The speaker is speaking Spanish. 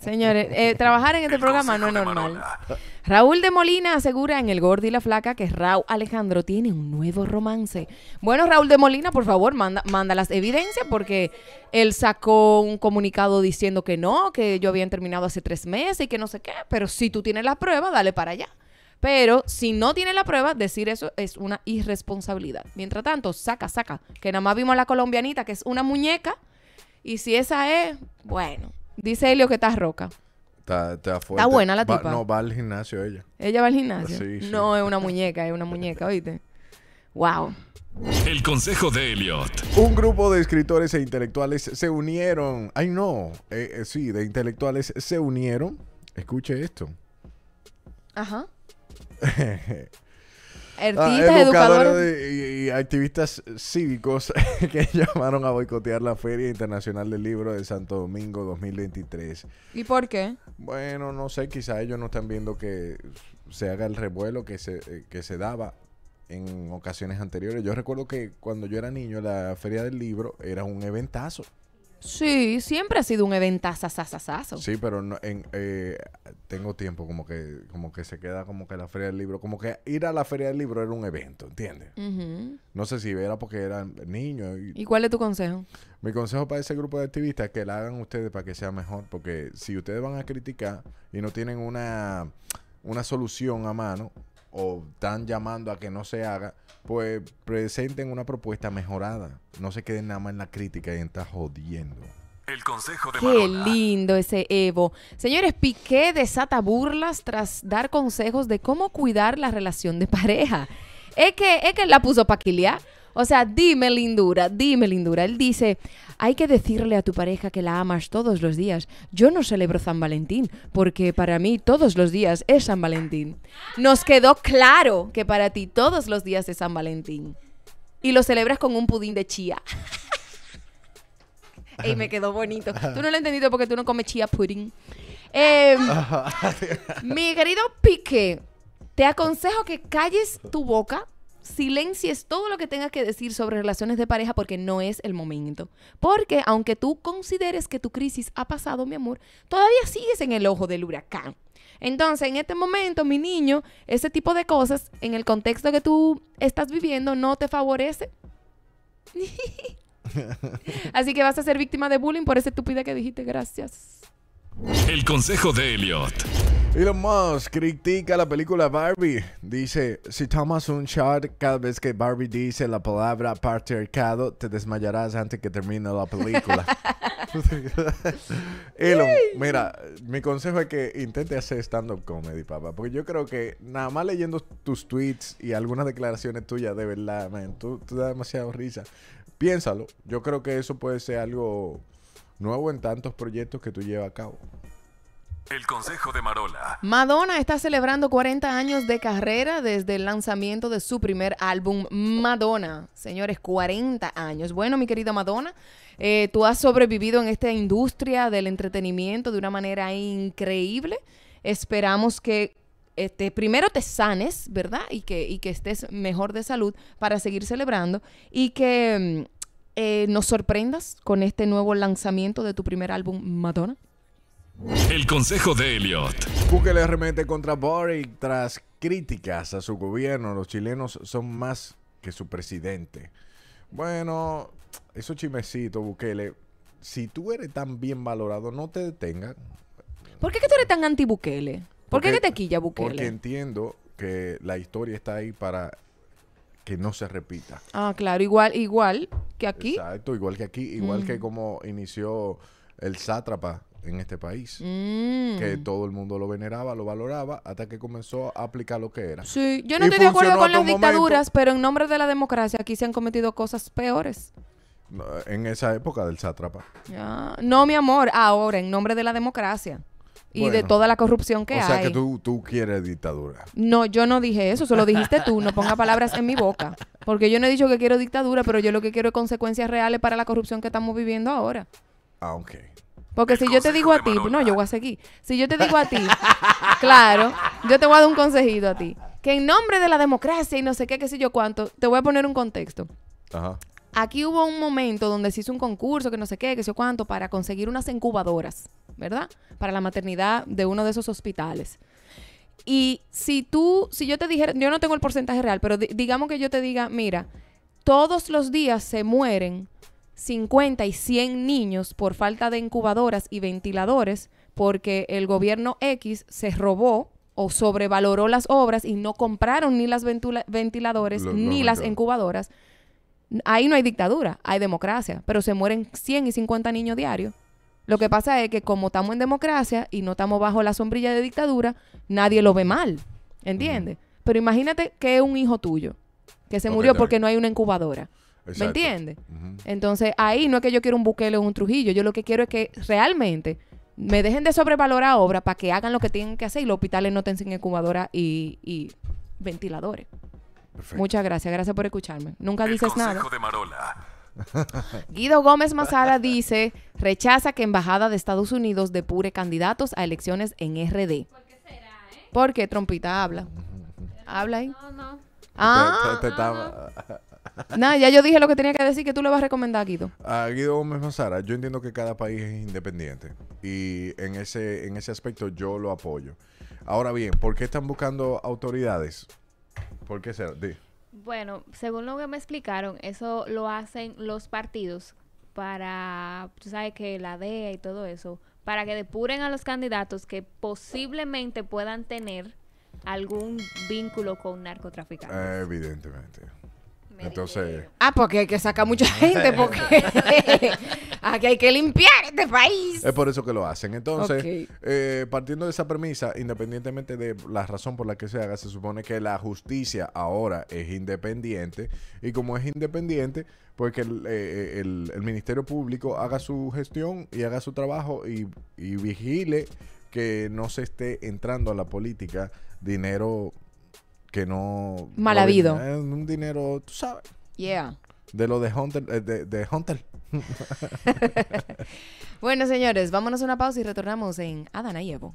Señores, eh, trabajar en este programa no es normal. Raúl de Molina asegura en El Gordo y la Flaca que Raúl Alejandro tiene un nuevo romance. Bueno, Raúl de Molina, por favor, manda, manda las evidencias porque él sacó un comunicado diciendo que no, que yo habían terminado hace tres meses y que no sé qué. Pero si tú tienes la prueba, dale para allá. Pero si no tiene la prueba, decir eso es una irresponsabilidad. Mientras tanto, saca, saca. Que nada más vimos a la colombianita, que es una muñeca. Y si esa es, bueno. Dice Helio que está roca. Está, está fuerte. Está buena la Va- tipa. no, va al gimnasio ella. ¿Ella va al gimnasio? Sí, sí. No, es una muñeca, es una muñeca, ¿oíste? Wow. El consejo de Elliot. Un grupo de escritores e intelectuales se unieron. Ay, no. Eh, eh, sí, de intelectuales se unieron. Escuche esto. Ajá. Ah, Artistas, educadores educadores. de- y, y activistas cívicos que llamaron a boicotear la Feria Internacional del Libro de Santo Domingo 2023. ¿Y por qué? Bueno, no sé, quizá ellos no están viendo que se haga el revuelo que se, eh, que se daba en ocasiones anteriores. Yo recuerdo que cuando yo era niño la Feria del Libro era un eventazo. Sí, siempre ha sido un eventazazazazazo. Sí, pero no, en, eh, tengo tiempo como que como que se queda como que la Feria del Libro, como que ir a la Feria del Libro era un evento, ¿entiendes? No sé si era porque eran niños. y- ¿Y cuál es tu consejo? Mi consejo para ese grupo de activistas es que la hagan ustedes para que sea mejor, porque si ustedes van a criticar y no tienen una, una solución a mano o están llamando a que no se haga, pues presenten una propuesta mejorada. No se queden nada más en la crítica y en estar jodiendo. El consejo de Qué Marola. lindo ese Evo. Señores, Piqué desata burlas tras dar consejos de cómo cuidar la relación de pareja. Es que, es que él la puso paquiliar. O sea, dime lindura, dime lindura. Él dice, hay que decirle a tu pareja que la amas todos los días. Yo no celebro San Valentín, porque para mí todos los días es San Valentín. Nos quedó claro que para ti todos los días es San Valentín. Y lo celebras con un pudín de chía. Ey, me quedó bonito. Tú no lo has entendido porque tú no comes chía pudding. Eh, mi querido Piqué, te aconsejo que calles tu boca, silencies todo lo que tengas que decir sobre relaciones de pareja porque no es el momento. Porque aunque tú consideres que tu crisis ha pasado, mi amor, todavía sigues en el ojo del huracán. Entonces, en este momento, mi niño, ese tipo de cosas, en el contexto que tú estás viviendo, no te favorece. Así que vas a ser víctima de bullying por esa estupidez que dijiste. Gracias. El consejo de Elliot. Elon Musk critica la película Barbie. Dice, si tomas un shot cada vez que Barbie dice la palabra patriarcado, te desmayarás antes que termine la película. Elon, mira, mi consejo es que intente hacer stand-up comedy, papá. Porque yo creo que nada más leyendo tus tweets y algunas declaraciones tuyas, de verdad, man, tú, tú das demasiado risa. Piénsalo. Yo creo que eso puede ser algo nuevo en tantos proyectos que tú llevas a cabo. El consejo de Marola. Madonna está celebrando 40 años de carrera desde el lanzamiento de su primer álbum, Madonna. Señores, 40 años. Bueno, mi querida Madonna, eh, tú has sobrevivido en esta industria del entretenimiento de una manera increíble. Esperamos que este, primero te sanes, ¿verdad? Y que, y que estés mejor de salud para seguir celebrando y que mm, eh, nos sorprendas con este nuevo lanzamiento de tu primer álbum, Madonna. El consejo de Elliot. Bukele arremete contra Boric tras críticas a su gobierno. Los chilenos son más que su presidente. Bueno, esos chimecitos, Bukele, si tú eres tan bien valorado, no te detengan. ¿Por qué que tú eres tan anti-Bukele? ¿Por qué Porque- que te quilla Porque Bukele? entiendo que la historia está ahí para que no se repita. Ah, claro, igual, igual que aquí. Exacto, igual que aquí, igual que como inició el sátrapa en este país. Mm. Que todo el mundo lo veneraba, lo valoraba, hasta que comenzó a aplicar lo que era. Sí, yo no Y estoy de acuerdo con las momento. dictaduras, pero en nombre de la democracia aquí se han cometido cosas peores. No, En esa época del sátrapa. Ya. No, mi amor, ahora en nombre de la democracia y de toda la corrupción que o sea hay. que tú, tú quieres dictadura. No, yo no dije eso, solo dijiste tú, no ponga palabras en mi boca. Porque yo no he dicho que quiero dictadura, pero yo lo que quiero es consecuencias reales para la corrupción que estamos viviendo ahora. Ah, ok. Porque si yo te digo a ti, Marola. no, yo voy a seguir. Si yo te digo a ti, claro, yo te voy a dar un consejito a ti. Que en nombre de la democracia y no sé qué, qué sé yo cuánto, te voy a poner un contexto. Ajá. Aquí hubo un momento donde se hizo un concurso, que no sé qué, que sé yo cuánto, para conseguir unas incubadoras. ¿verdad? Para la maternidad de uno de esos hospitales. Y si tú, si yo te dijera, yo no tengo el porcentaje real, pero di- digamos que yo te diga, mira, todos los días se mueren 50 y 100 niños por falta de incubadoras y ventiladores porque el gobierno X se robó o sobrevaloró las obras y no compraron ni las ventiladores ni las incubadoras. Ahí no hay dictadura, hay democracia, pero se mueren 100 y 50 niños diarios. Lo que pasa es que como estamos en democracia y no estamos bajo la sombrilla de dictadura, nadie lo ve mal, ¿entiendes? Pero imagínate que es un hijo tuyo, que se murió porque no hay una incubadora. ¿Me entiendes? Entonces, ahí no es que yo quiero un Bukele o un Trujillo, yo lo que quiero es que realmente me dejen de sobrevalorar obra para que hagan lo que tienen que hacer y los hospitales no tengan incubadora y, y ventiladores. Perfecto. Muchas gracias, gracias por escucharme. Nunca El dices nada. de Marola. Guido Gómez Mazara dice, rechaza que Embajada de Estados Unidos depure candidatos a elecciones en RD. ¿Por qué será, eh? Porque Trompita habla. Habla ahí. No, no. Ah, Te- te- te estaba- nada, ya yo dije lo que tenía que decir, que tú le vas a recomendar a Guido. A Guido Gómez Mazara, yo entiendo que cada país es independiente y en ese, en ese aspecto yo lo apoyo. Ahora bien, ¿por qué están buscando autoridades? ¿Por qué será? Di. Bueno, según lo que me explicaron, eso lo hacen los partidos para, tú sabes que la DEA y todo eso, para que depuren a los candidatos que posiblemente puedan tener algún vínculo con narcotraficantes. Evidentemente. Entonces. Ah, porque hay que sacar mucha gente, porque aquí hay que limpiar este país. es por eso que lo hacen. Entonces, eh, partiendo de esa premisa, independientemente de la razón por la que se haga, se supone que la justicia ahora es independiente. Y como es independiente, pues que el, eh, el- el Ministerio Público haga su gestión y haga su trabajo y, y vigile que no se esté entrando a la política dinero que no... Mal habido. un dinero, tú sabes, Yeah. de lo de Hunter. eh, de, de Hunter. Bueno, señores, vámonos a una pausa y retornamos en Adana y Evo.